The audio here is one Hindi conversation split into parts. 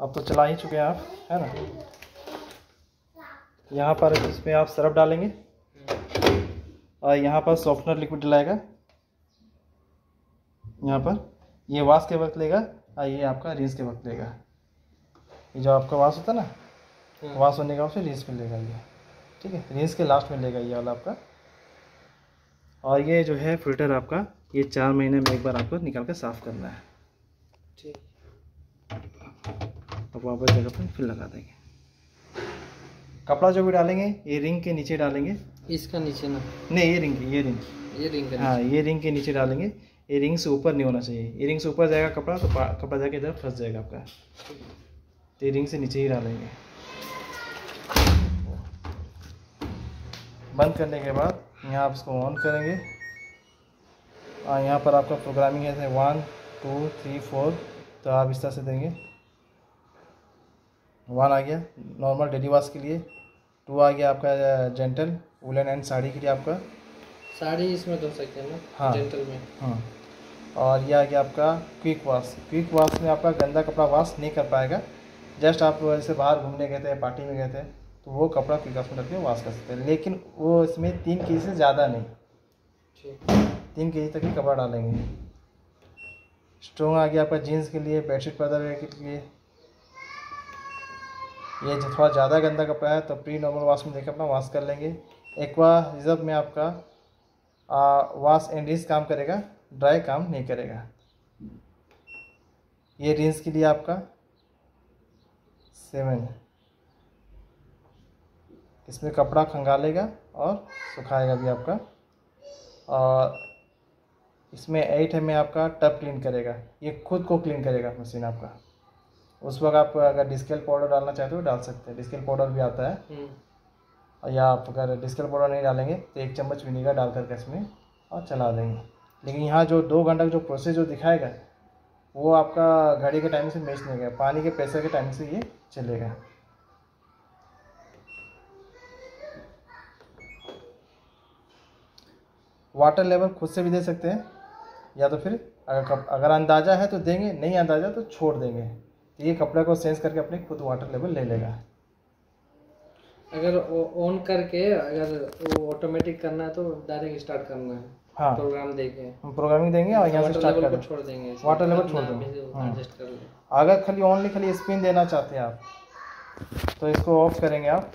अब तो चला ही चुके हैं आप है ना? यहाँ पर इसमें आप सरफ डालेंगे। और यहाँ पर सॉफ्टनर लिक्विड डलाएगा यहाँ पर ये वाश के वक्त लेगा और ये आपका रीस के वक्त लेगा। ये जो आपका वाश होता है ना वाश होने के बाद फिर रीस में लेगा ये। ठीक है रीस के लास्ट में लेगा ये वाला आपका। और ये जो है फ़िल्टर आपका ये चार महीने में एक बार आपको निकाल कर साफ़ करना है। ठीक। अब वापस जगह पर फिर लगा देंगे। कपड़ा जो भी डालेंगे ये रिंग के नीचे डालेंगे। इसका नीचे ना। नहीं ये रिंग ये रिंग। ये रिंग हाँ ये रिंग के नीचे डालेंगे। ये रिंग से ऊपर नहीं होना चाहिए। ये रिंग से ऊपर जाएगा कपड़ा तो कपड़ा जाके इधर फंस जाएगा आपका। तो ये रिंग से नीचे ही डालेंगे। बंद करने के बाद यहाँ आप इसको ऑन करेंगे। और यहाँ पर आपका प्रोग्रामिंग है वन टू थ्री फोर तो आप इस तरह से देंगे। वन आ गया नॉर्मल डेली वॉश के लिए। टू आ गया आपका जेंटल वुलन एंड साड़ी के लिए आपका। साड़ी इसमें धो सकते हैं ना हाँ। जेंटल में। हाँ। और ये आ गया आपका क्विक वॉश क्विक वॉश में आपका गंदा कपड़ा वॉश नहीं कर पाएगा। जस्ट आप जैसे बाहर घूमने गए थे पार्टी में गए थे तो वो कपड़ा क्विक वॉश में करके वॉश कर सकते हैं। लेकिन वो इसमें तीन के से ज़्यादा नहीं। तीन के तक ही कपड़ा डालेंगे। स्ट्रॉन्ग आ गया आपका जीन्स के लिए बेडशीट पर्दा के लिए। ये थोड़ा ज़्यादा गंदा कपड़ा है तो प्री नॉर्मल वाश में देकर अपना वॉश कर लेंगे। एक्वा रिज़र्व में आपका वॉश एंड रिंस काम करेगा ड्राई काम नहीं करेगा। ये रिंस के लिए आपका सेवन इसमें कपड़ा खंगालेगा और सुखाएगा भी आपका। और इसमें एट है, में आपका टब क्लीन करेगा। ये खुद को क्लीन करेगा मशीन आपका। उस वक्त आप अगर डिस्केल पाउडर डालना चाहते हो डाल सकते हैं। डिस्केल पाउडर भी आता है। हम्म। या आप अगर डिस्केल पाउडर नहीं डालेंगे तो एक चम्मच विनीगर डाल करके इसमें और चला देंगे। लेकिन यहाँ जो दो घंटा का जो प्रोसेस जो दिखाएगा वो आपका घड़ी के टाइम से मैच नहीं गया पानी के प्रेशर के टाइम से ये चलेगा। वाटर लेवल खुद से भी दे सकते हैं। या तो फिर अगर कप, अगर अंदाज़ा है तो देंगे नहीं अंदाज़ा तो छोड़ देंगे। ये कपड़े को सेंस करके अपने खुद वाटर लेवल ले लेगा। अगर ऑन करके अगर वो ऑटोमेटिक करना है तो डायरेक्ट स्टार्ट करना है। हाँ। प्रोग्राम हम प्रोग्रामिंग देंगे और यहाँ से स्टार्ट कर छोड़ देंगे। वाटर लेवल छोड़ देंगे। हाँ। अगर खाली ओनली खाली स्पिन देना चाहते हैं आप तो इसको ऑफ़ करेंगे आप।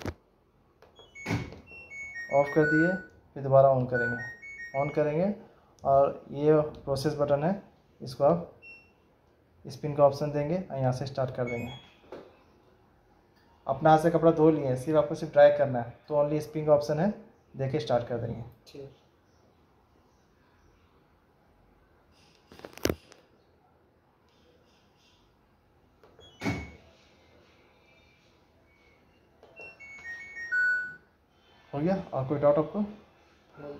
ऑफ़ कर दिए फिर दोबारा ऑन करेंगे। ऑन करेंगे और ये प्रोसेस बटन है इसको आप स्पिन का ऑप्शन देंगे और यहाँ से स्टार्ट कर देंगे। अपना हाथ से कपड़ा धो लिए सिर्फ़ आपको सिर्फ़ ड्राई करना है तो ओनली स्पिन का ऑप्शन है देखे स्टार्ट कर देंगे। हो गया? और कोई डाउट आपको? हाँ।